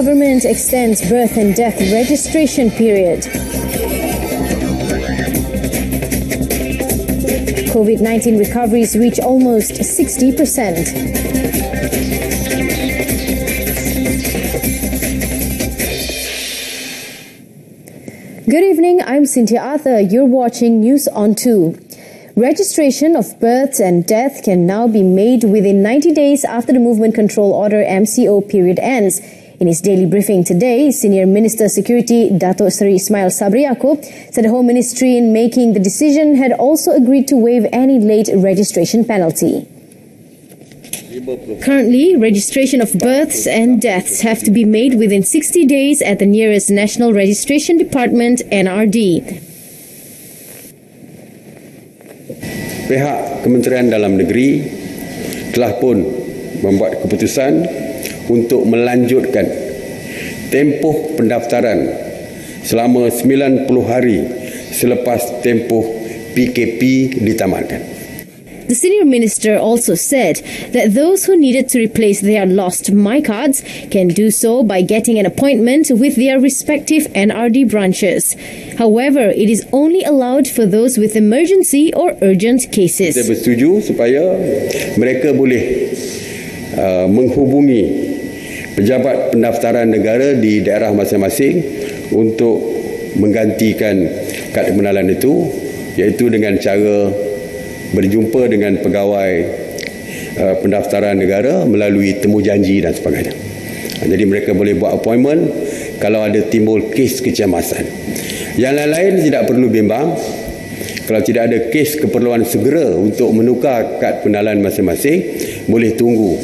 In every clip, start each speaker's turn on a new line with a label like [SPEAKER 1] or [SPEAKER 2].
[SPEAKER 1] government extends birth and death registration period. COVID 19 recoveries reach almost 60%. Good evening, I'm Cynthia Arthur. You're watching News on 2. Registration of births and death can now be made within 90 days after the Movement Control Order MCO period ends. In his daily briefing today, Senior Minister of Security Dato Seri Ismail Sabri Yaakob said the Home Ministry in making the decision had also agreed to waive any late registration penalty. Currently, registration of births and deaths have to be made within 60 days at the nearest National Registration Department NRD.
[SPEAKER 2] Pihak Kementerian Dalam Negeri telah pun membuat keputusan untuk melanjutkan tempoh pendaftaran selama 90 hari selepas tempoh PKP ditamatkan.
[SPEAKER 1] The senior minister also said that those who needed to replace their lost My cards can do so by getting an appointment with their respective NRD branches. However, it is only allowed for those with emergency or urgent cases.
[SPEAKER 2] Saya bersetuju supaya mereka boleh uh, menghubungi pejabat pendaftaran negara di daerah masing-masing untuk menggantikan kad kebenaran itu iaitu dengan cara berjumpa dengan pegawai uh, pendaftaran negara melalui temu janji dan sebagainya. Jadi mereka boleh buat appointment kalau ada timbul kes kecemasan. Yang lain-lain tidak perlu bimbang. Kalau tidak ada kes keperluan segera untuk menukar kad pengenalan masing-masing, boleh tunggu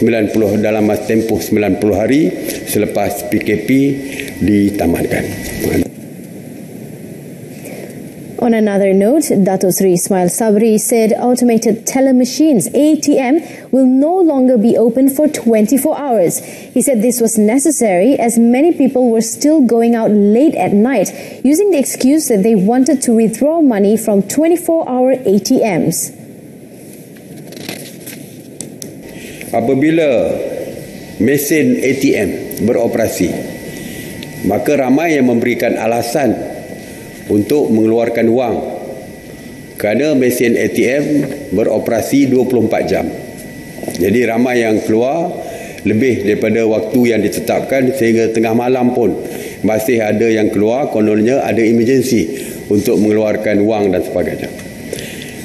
[SPEAKER 2] 90 dalam tempoh 90 hari selepas PKP ditamatkan.
[SPEAKER 1] On another note, Dato Sri Ismail Sabri said automated teller machines, ATM, will no longer be open for 24 hours. He said this was necessary as many people were still going out late at night using the excuse that they wanted to withdraw money from 24-hour ATMs.
[SPEAKER 2] Apabila mesin ATM beroperasi, maka ramai yang memberikan alasan untuk mengeluarkan wang kerana mesin ATM beroperasi 24 jam. Jadi ramai yang keluar lebih daripada waktu yang ditetapkan sehingga tengah malam pun masih ada yang keluar kononnya ada emergency untuk mengeluarkan wang dan sebagainya.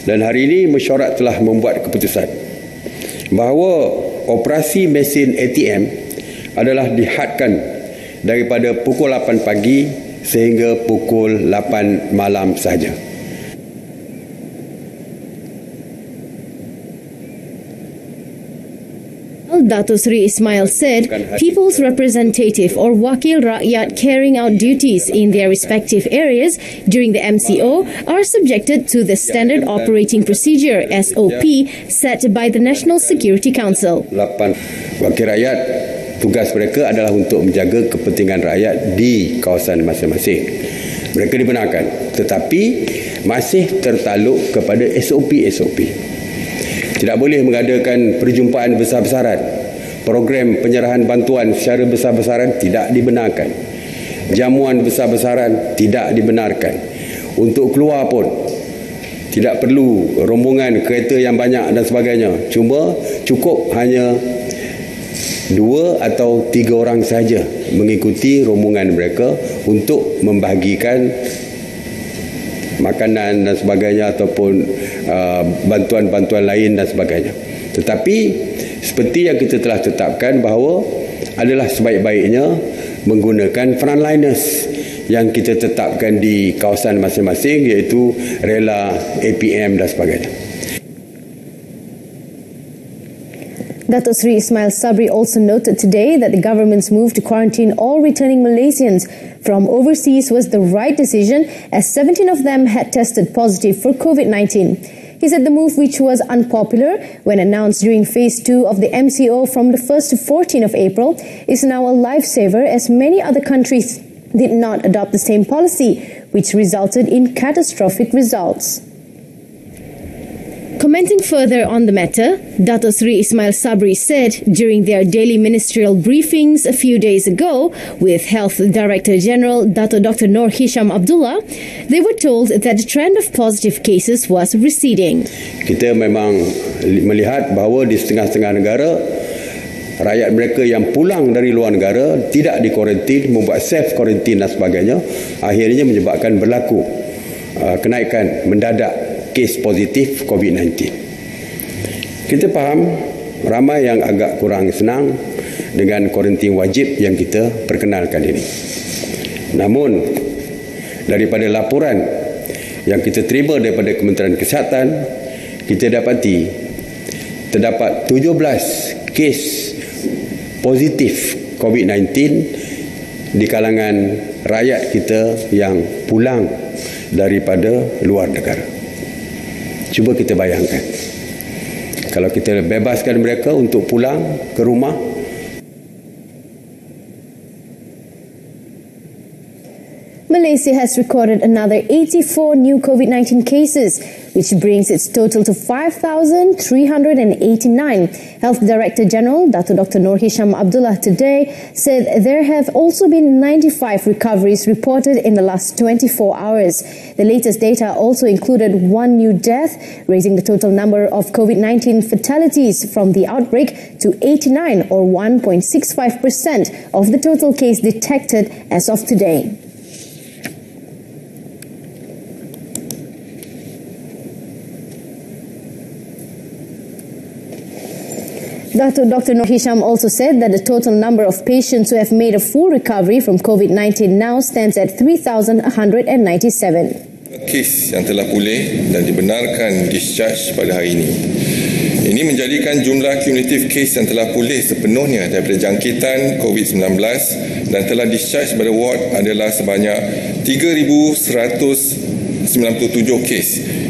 [SPEAKER 2] Dan hari ini mesyuarat telah membuat keputusan bahawa operasi mesin ATM adalah dihadkan daripada pukul 8 pagi sehingga pukul 8 malam
[SPEAKER 1] Dato Sri Ismail said people's representative or wakil rakyat carrying out duties in their respective areas during the MCO are subjected to the standard operating procedure SOP set by the National Security Council.
[SPEAKER 2] 8 wakil rakyat tugas mereka adalah untuk menjaga kepentingan rakyat di kawasan masing-masing. Mereka dibenarkan tetapi masih tertaluk kepada SOP-SOP. Tidak boleh mengadakan perjumpaan besar-besaran. Program penyerahan bantuan secara besar-besaran tidak dibenarkan. Jamuan besar-besaran tidak dibenarkan. Untuk keluar pun tidak perlu rombongan kereta yang banyak dan sebagainya. Cuma cukup hanya dua atau tiga orang saja mengikuti rombongan mereka untuk membahagikan makanan dan sebagainya ataupun uh, bantuan-bantuan lain dan sebagainya. Tetapi seperti yang kita telah tetapkan bahawa adalah sebaik-baiknya menggunakan frontliners yang kita tetapkan di kawasan masing-masing iaitu rela APM dan sebagainya.
[SPEAKER 1] Dato Sri Ismail Sabri also noted today that the government's move to quarantine all returning Malaysians from overseas was the right decision as 17 of them had tested positive for COVID-19. He said the move, which was unpopular when announced during phase two of the MCO from the 1st to 14th of April, is now a lifesaver as many other countries did not adopt the same policy, which resulted in catastrophic results. Commenting further on the matter, Dato Sri Ismail Sabri said during their daily ministerial briefings a few days ago with Health Director General Dato Dr. Noor Hisham Abdullah, they were told that the trend of positive cases was receding.
[SPEAKER 2] Kita memang melihat bahawa di setengah-setengah negara rakyat mereka yang pulang dari luar negara tidak dikuarantin, membuat self quarantine dan sebagainya, akhirnya menyebabkan berlaku uh, kenaikan mendadak kes positif COVID-19. Kita faham ramai yang agak kurang senang dengan kuarantin wajib yang kita perkenalkan ini. Namun daripada laporan yang kita terima daripada Kementerian Kesihatan kita dapati terdapat 17 kes positif COVID-19 di kalangan rakyat kita yang pulang daripada luar negara. Cuba kita bayangkan. Kalau kita bebaskan mereka untuk pulang ke rumah.
[SPEAKER 1] Malaysia has recorded another 84 new COVID-19 cases which brings its total to 5,389. Health Director General Dr. Dr. Noor Hisham Abdullah today said there have also been 95 recoveries reported in the last 24 hours. The latest data also included one new death, raising the total number of COVID-19 fatalities from the outbreak to 89 or 1.65% of the total case detected as of today. Dr. Dr. Noor Hisham also said that the total number of patients who have made a full recovery from COVID-19 now stands at 3,197.
[SPEAKER 3] Kes yang telah pulih dan dibenarkan discharge pada hari ini. Ini menjadikan jumlah kumulatif kes yang telah pulih sepenuhnya daripada jangkitan COVID-19 dan telah discharge pada ward adalah sebanyak 3,197 kes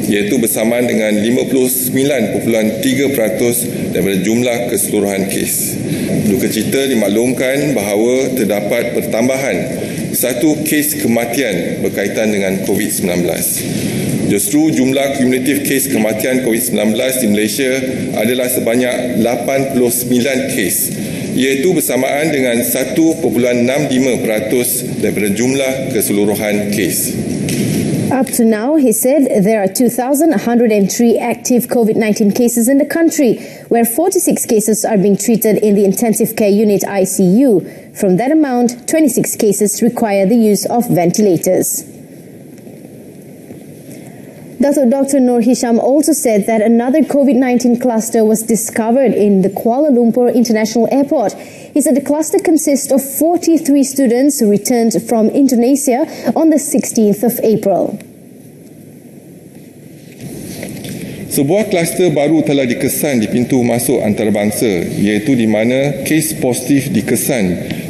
[SPEAKER 3] iaitu bersamaan dengan 59.3% daripada jumlah keseluruhan kes. Duka cita dimaklumkan bahawa terdapat pertambahan satu kes kematian berkaitan dengan COVID-19. Justru jumlah kumulatif kes kematian COVID-19 di Malaysia adalah sebanyak 89 kes iaitu bersamaan dengan 1.65% daripada jumlah keseluruhan kes.
[SPEAKER 1] Up to now, he said there are 2,103 active COVID 19 cases in the country, where 46 cases are being treated in the intensive care unit ICU. From that amount, 26 cases require the use of ventilators. Dr. Noor Hisham also said that another COVID 19 cluster was discovered in the Kuala Lumpur International Airport. He said the cluster consists of 43 students who returned from Indonesia on the 16th of April.
[SPEAKER 3] Sebuah kluster baru telah dikesan di pintu masuk antarabangsa iaitu di mana kes positif dikesan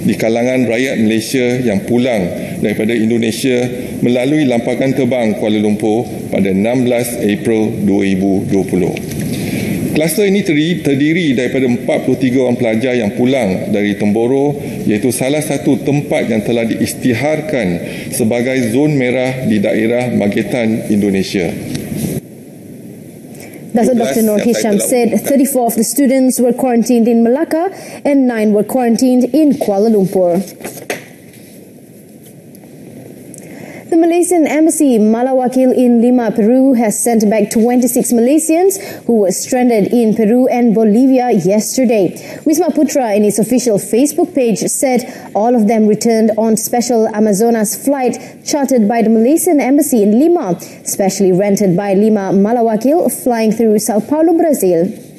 [SPEAKER 3] di kalangan rakyat Malaysia yang pulang daripada Indonesia melalui lampakan terbang Kuala Lumpur pada 16 April 2020. Kluster ini terdiri daripada 43 orang pelajar yang pulang dari Temboro iaitu salah satu tempat yang telah diistiharkan sebagai zon merah di daerah Magetan, Indonesia.
[SPEAKER 1] Dr. Dr. Noor Hisham said 34 of the students were quarantined in Malacca and 9 were quarantined in Kuala Lumpur. The Malaysian embassy Malawakil in Lima, Peru has sent back 26 Malaysians who were stranded in Peru and Bolivia yesterday. Wisma Putra in its official Facebook page said all of them returned on special Amaszonas flight chartered by the Malaysian embassy in Lima, specially rented by Lima Malawakil flying through Sao Paulo, Brazil.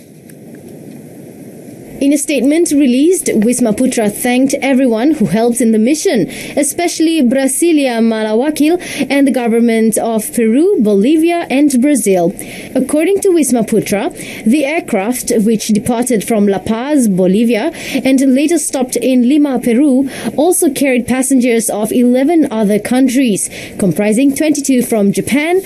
[SPEAKER 1] In a statement released, Wisma Putra thanked everyone who helps in the mission, especially Brasilia Malawakil and the government of Peru, Bolivia, and Brazil. According to Wisma Putra, the aircraft, which departed from La Paz, Bolivia, and later stopped in Lima, Peru, also carried passengers of 11 other countries, comprising 22 from Japan,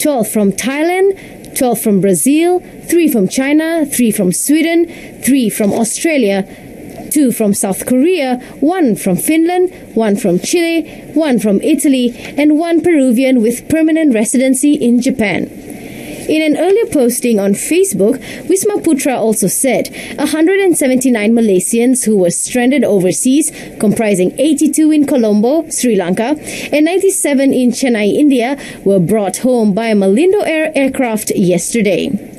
[SPEAKER 1] 12 from Thailand, 12 from Brazil, 3 from China, 3 from Sweden, 3 from Australia, 2 from South Korea, 1 from Finland, 1 from Chile, 1 from Italy, and 1 Peruvian with permanent residency in Japan. In an earlier posting on Facebook, Wisma Putra also said 179 Malaysians who were stranded overseas, comprising 82 in Colombo, Sri Lanka, and 97 in Chennai, India, were brought home by Malindo Air aircraft yesterday.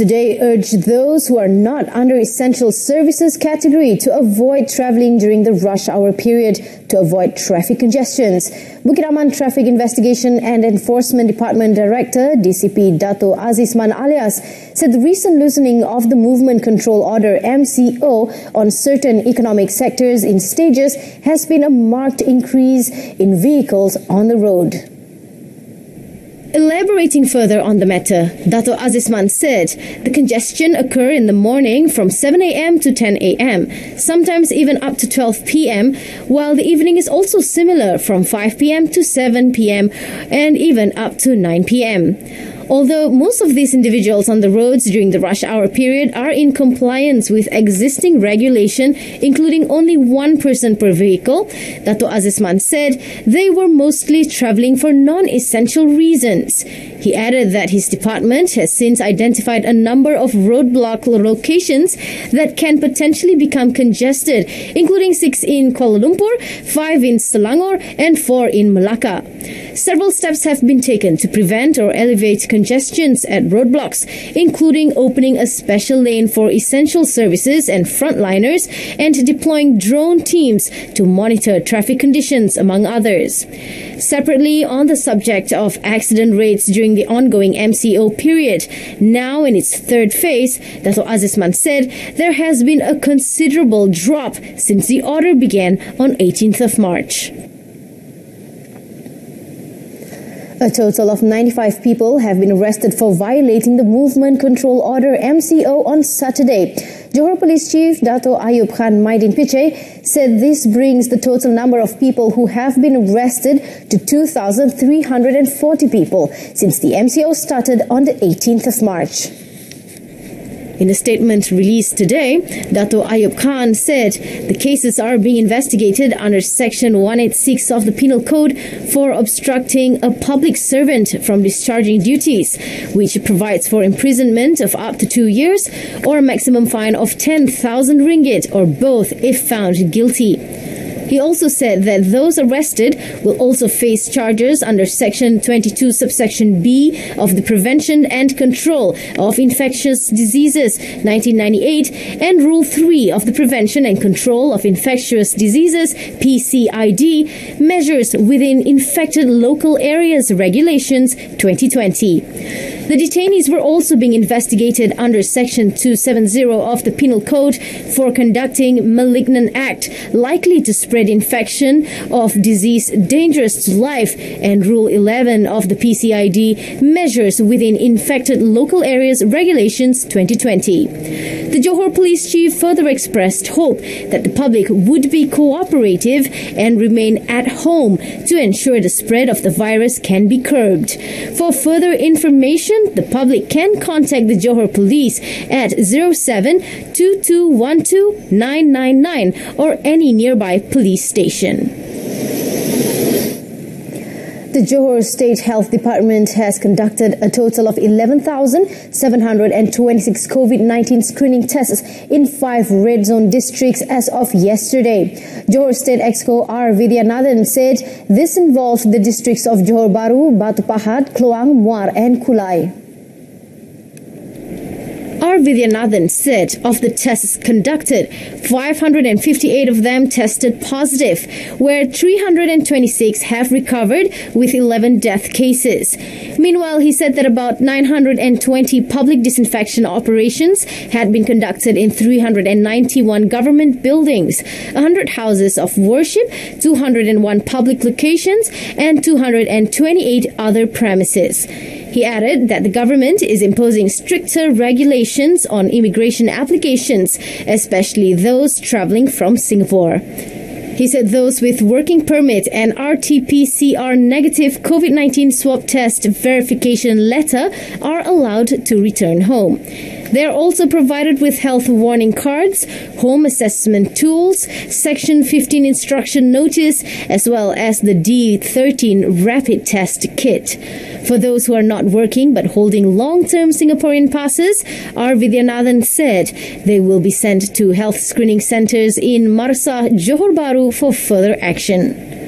[SPEAKER 1] Today urge those who are not under essential services category to avoid travelling during the rush hour period to avoid traffic congestions. Bukit Aman Traffic Investigation and Enforcement Department Director DCP Dato Azizman Alias said the recent loosening of the Movement Control Order MCO on certain economic sectors in stages has been a marked increase in vehicles on the road. Elaborating further on the matter, Dato Azizman said the congestion occur in the morning from 7 a.m. to 10 a.m., sometimes even up to 12 p.m., while the evening is also similar from 5 p.m. to 7 p.m. and even up to 9 p.m. Although most of these individuals on the roads during the rush hour period are in compliance with existing regulation, including only one person per vehicle, Dato Azizman said they were mostly traveling for non-essential reasons. He added that his department has since identified a number of roadblock locations that can potentially become congested, including six in Kuala Lumpur, five in Selangor, and four in Malacca. Several steps have been taken to prevent or elevate congestions at roadblocks, including opening a special lane for essential services and frontliners and deploying drone teams to monitor traffic conditions, among others. Separately, on the subject of accident rates during the ongoing MCO period, now in its third phase, Dato Azizman said there has been a considerable drop since the order began on 18th of March. A total of 95 people have been arrested for violating the Movement Control Order MCO on Saturday. Johor Police Chief Dato Ayob Khan Mydin Pitchay said this brings the total number of people who have been arrested to 2,340 people since the MCO started on the 18th of March. In a statement released today, Dato Ayob Khan said the cases are being investigated under Section 186 of the Penal Code for obstructing a public servant from discharging duties, which provides for imprisonment of up to two years or a maximum fine of 10,000 ringgit or both if found guilty. He also said that those arrested will also face charges under Section 22, subsection B of the Prevention and Control of Infectious Diseases 1998 and Rule 3 of the Prevention and Control of Infectious Diseases PCID measures within infected local areas regulations 2020. The detainees were also being investigated under Section 270 of the Penal Code for conducting malignant act likely to spread infection of disease dangerous to life and Rule 11 of the PCID measures within infected local areas regulations 2020. The Johor Police Chief further expressed hope that the public would be cooperative and remain at home to ensure the spread of the virus can be curbed. For further information, the public can contact the Johor Police at 07 or any nearby police station. The Johor State Health Department has conducted a total of 11,726 COVID-19 screening tests in five red zone districts as of yesterday. Johor State Exco R. Vidyananthan said this involved the districts of Johor Bahru, Batu Pahat, Kluang, Muar and Kulai. R. Vidyananthan said of the tests conducted, 558 of them tested positive, where 326 have recovered with 11 death cases. Meanwhile, he said that about 920 public disinfection operations had been conducted in 391 government buildings, 100 houses of worship, 201 public locations, and 228 other premises. He added that the government is imposing stricter regulations on immigration applications, especially those traveling from Singapore. He said those with working permit and RT-PCR negative COVID-19 swab test verification letter are allowed to return home. They are also provided with health warning cards, home assessment tools, Section 15 instruction notice, as well as the D13 rapid test kit. For those who are not working but holding long-term Singaporean passes, R. Vidyananthan said they will be sent to health screening centres in Madrasah Johor Bahru for further action.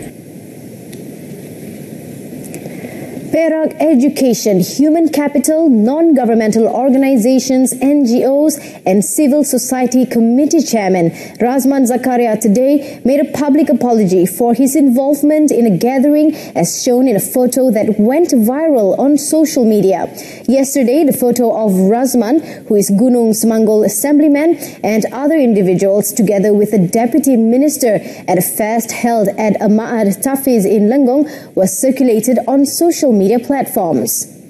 [SPEAKER 1] Perak Education, Human Capital, non-governmental organizations, NGOs and civil society committee chairman Razman Zakaria today made a public apology for his involvement in a gathering as shown in a photo that went viral on social media. Yesterday, the photo of Razman, who is Gunung Semanggol assemblyman and other individuals together with the deputy minister at a fest held at Ama'ad Tahfiz in Lenggong was circulated on social media media platforms.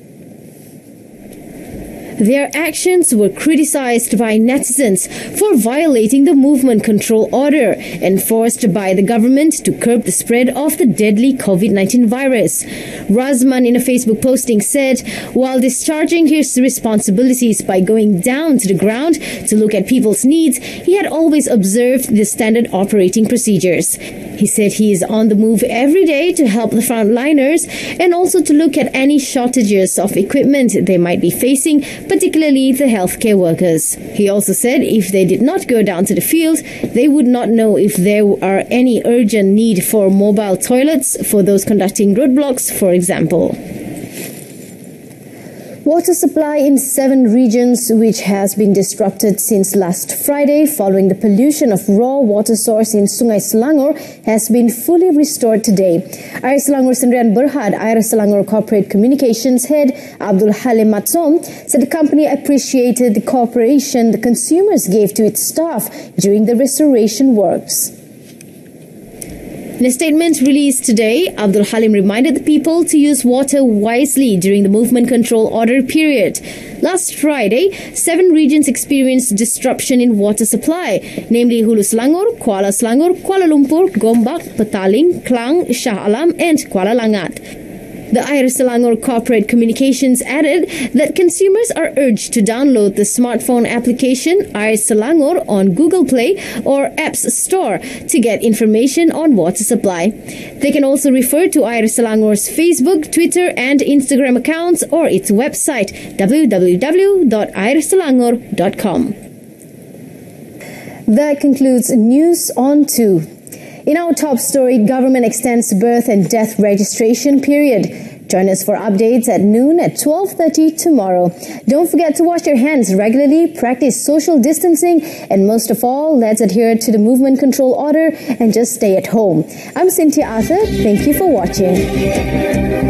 [SPEAKER 1] Their actions were criticized by netizens for violating the movement control order enforced by the government to curb the spread of the deadly COVID-19 virus. Razman in a Facebook posting said, while discharging his responsibilities by going down to the ground to look at people's needs, he had always observed the standard operating procedures. He said he is on the move every day to help the frontliners and also to look at any shortages of equipment they might be facing particularly the healthcare workers. He also said if they did not go down to the field, they would not know if there are any urgent need for mobile toilets for those conducting roadblocks, for example. Water supply in seven regions, which has been disrupted since last Friday following the pollution of raw water source in Sungai Selangor, has been fully restored today. Air Selangor Sdn Berhad, Air Selangor Corporate Communications Head Abdul Halim Matsom said the company appreciated the cooperation the consumers gave to its staff during the restoration works. In a statement released today, Abdul Halim reminded the people to use water wisely during the movement control order period. Last Friday, seven regions experienced disruption in water supply, namely Hulu Selangor, Kuala Selangor, Kuala Lumpur, Gombak, Petaling, Klang, Shah Alam, and Kuala Langat. The Air Selangor Corporate Communications added that consumers are urged to download the smartphone application Air Selangor on Google Play or Apps Store to get information on water supply. They can also refer to Air Selangor's Facebook, Twitter, and Instagram accounts or its website www.airselangor.com. That concludes news on 2. In our top story, government extends birth and death registration period. Join us for updates at noon at 12.30 tomorrow. Don't forget to wash your hands regularly, practice social distancing, and most of all, let's adhere to the movement control order and just stay at home. I'm Cynthia Arthur. Thank you for watching.